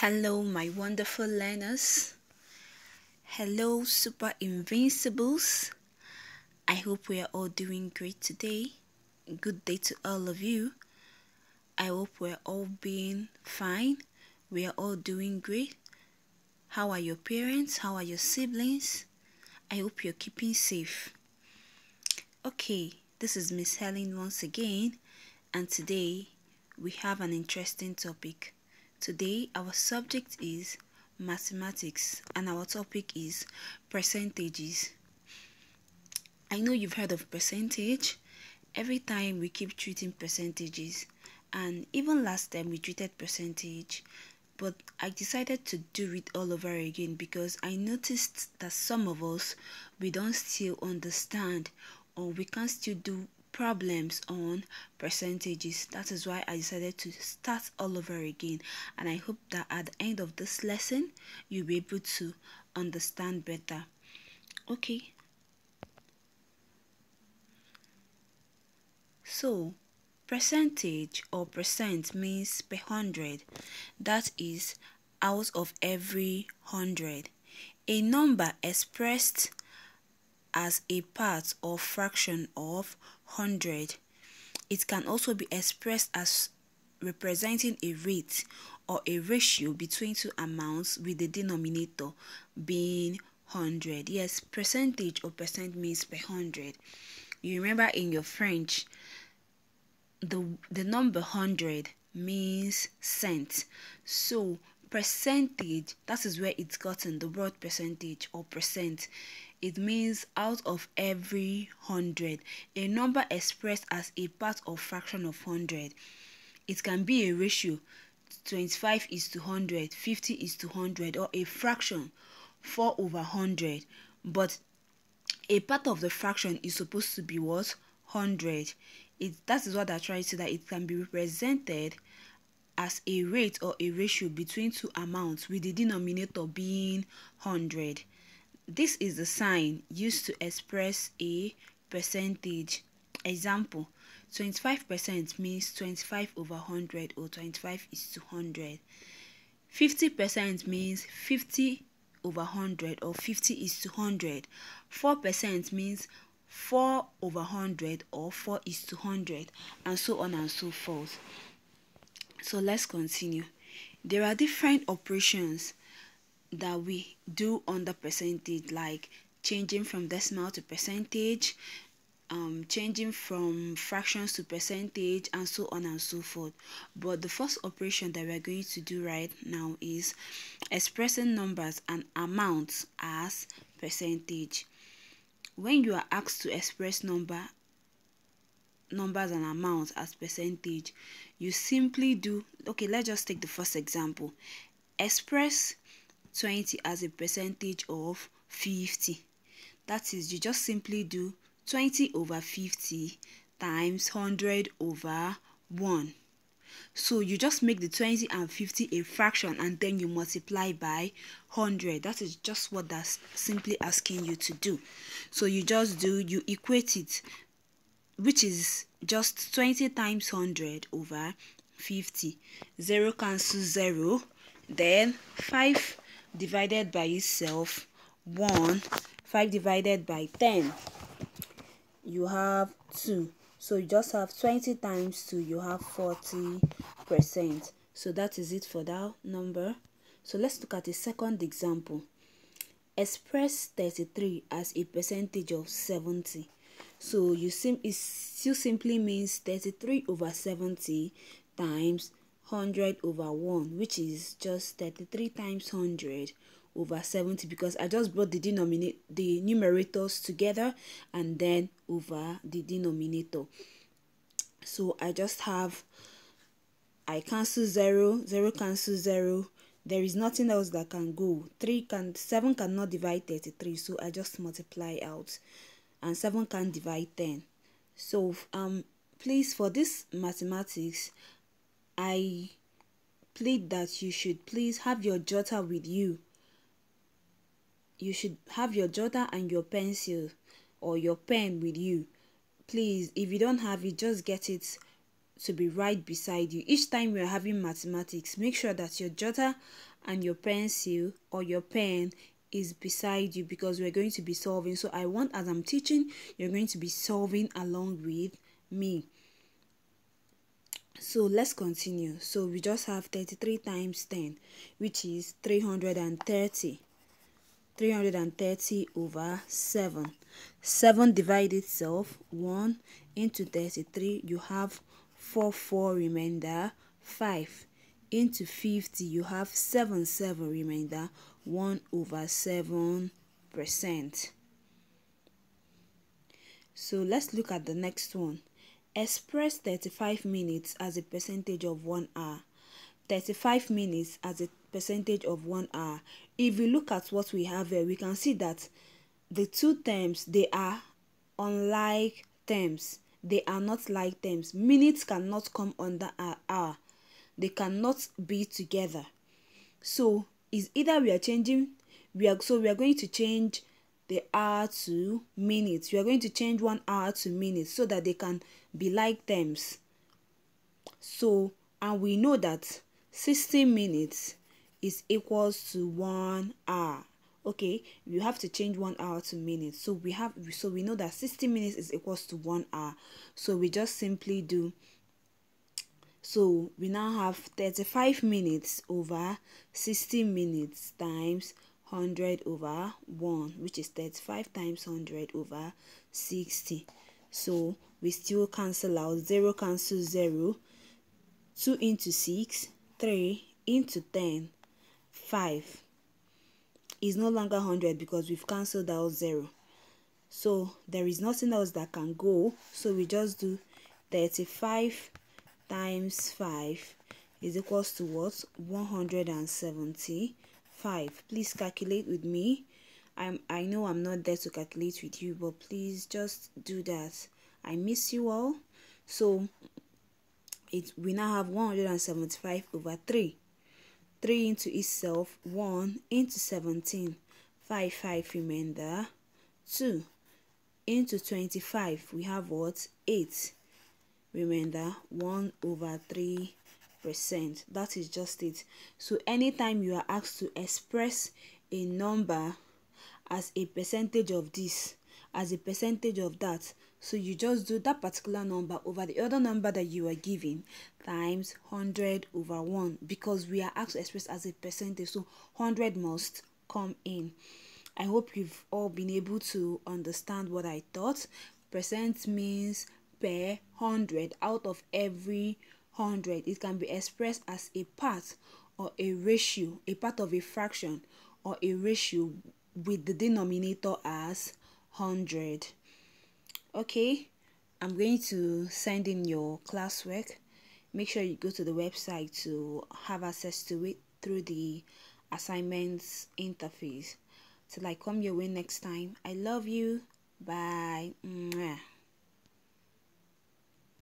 Hello, my wonderful learners. Hello, super invincibles. I hope we are all doing great today. Good day to all of you. I hope we're all being fine. We are all doing great. How are your parents? How are your siblings? I hope you're keeping safe. Okay, this is Miss Helen once again, and today we have an interesting topic. Today, our subject is mathematics, and our topic is percentages. I know you've heard of percentage. Every time we keep treating percentages, and even last time we treated percentage, but I decided to do it all over again because I noticed that some of us we don't still understand or we can't still do problems on percentages. That is why i decided to start all over again. And i hope that at the end of this lesson you'll be able to understand better. Okay. So percentage or percent means per hundred. That is out of every hundred. A number expressed as a part or fraction of 100. It can also be expressed as representing a rate or a ratio between two amounts with the denominator being 100. Yes, percentage or percent means per 100. You remember in your French, the, the number 100 means cent. So percentage, that is where it's gotten the word percentage or percent it means out of every hundred, a number expressed as a part or fraction of hundred. It can be a ratio 25 is to 100, 50 is to 100, or a fraction 4 over 100. But a part of the fraction is supposed to be what? 100. It, that is what I try to say that it can be represented as a rate or a ratio between two amounts with the denominator being 100. This is the sign used to express a percentage. Example, 25% means 25 over 100 or 25 is 200. 50% means 50 over 100 or 50 is 200. 4% means 4 over 100 or 4 is 200 and so on and so forth. So let's continue. There are different operations that we do under percentage like changing from decimal to percentage um, changing from fractions to percentage and so on and so forth. But the first operation that we're going to do right now is expressing numbers and amounts as percentage. When you are asked to express number numbers and amounts as percentage you simply do okay let's just take the first example. Express 20 as a percentage of 50. That is, you just simply do 20 over 50 times 100 over 1. So you just make the 20 and 50 a fraction and then you multiply by 100. That is just what that's simply asking you to do. So you just do, you equate it, which is just 20 times 100 over 50. 0 cancels 0. Then 5 divided by itself 1 5 divided by 10 you have 2 so you just have 20 times 2 you have 40 percent. So that is it for that number. So let's look at a second example. Express 33 as a percentage of 70 so you sim it still simply means 33 over 70 times 100 over 1 which is just 33 times 100 over 70 because I just brought the denominator the numerators together and then over the denominator. So I just have I cancel 0 0 cancel 0 there is nothing else that can go. 3 can 7 cannot divide 33 so I just multiply out. And 7 can divide 10 so um please for this mathematics I plead that you should please have your jotter with you. You should have your jotter and your pencil or your pen with you. Please, if you don't have it, just get it to be right beside you. Each time you're having mathematics, make sure that your jotter and your pencil or your pen is beside you because we're going to be solving. So I want as I'm teaching, you're going to be solving along with me. So let's continue. So we just have 33 times 10, which is 330. 330 over 7. 7 divide itself 1 into 33 you have 4 4 remainder 5 into 50 you have 7 7 remainder 1 over 7 percent so let's look at the next one express 35 minutes as a percentage of 1 hour. 35 minutes as a percentage of 1 hour. If we look at what we have here we can see that the two terms they are unlike terms. They are not like terms. Minutes cannot come under an hour. They cannot be together. So is either we are changing we are so we are going to change the hour to minutes. We are going to change one hour to minutes so that they can be like terms. So and we know that 60 minutes is equals to one hour. Okay you have to change one hour to minutes. So we have so we know that 60 minutes is equals to one hour. So we just simply do so we now have 35 minutes over 60 minutes times 100 over 1 which is 35 times 100 over 60 so we still cancel out. 0 cancel 0 2 into 6 3 into 10 5 is no longer 100 because we've cancelled out 0 so there is nothing else that can go. So we just do 35 times 5 is equals to what 175 please calculate with me. I'm i know i'm not there to calculate with you but please just do that. I miss you all. So it we now have 175 over 3 3 into itself 1 into 17 5 5 remainder. 2 into 25 we have what? 8 remainder 1 over 3 percent. That is just it. So anytime you are asked to express a number as a percentage of this as a percentage of that so you just do that particular number over the other number that you are given times 100 over 1 because we are asked to express as a percentage. So 100 must come in. I hope you've all been able to understand what i thought. Percent means per 100 out of every 100 it can be expressed as a part or a ratio a part of a fraction or a ratio with the denominator as 100 okay i'm going to send in your classwork. Make sure you go to the website to have access to it through the assignments interface. Till i come your way next time. I love you. Bye. Mwah.